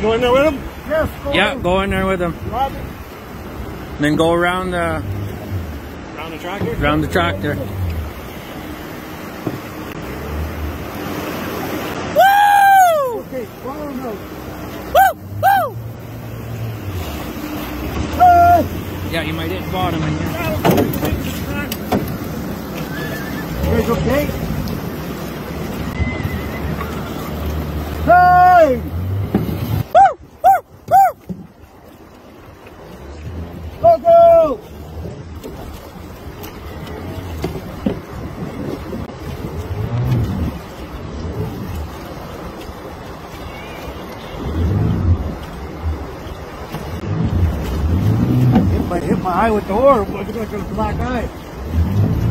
Go in there with him? Yes, go Yeah, in. go in there with him. Roger. Then go around uh, the Around the tractor? around the tractor. Okay, follow him out. Hey! Yeah, you might hit bottom in here. You guys okay? my eye with the horn. Look at the black eye.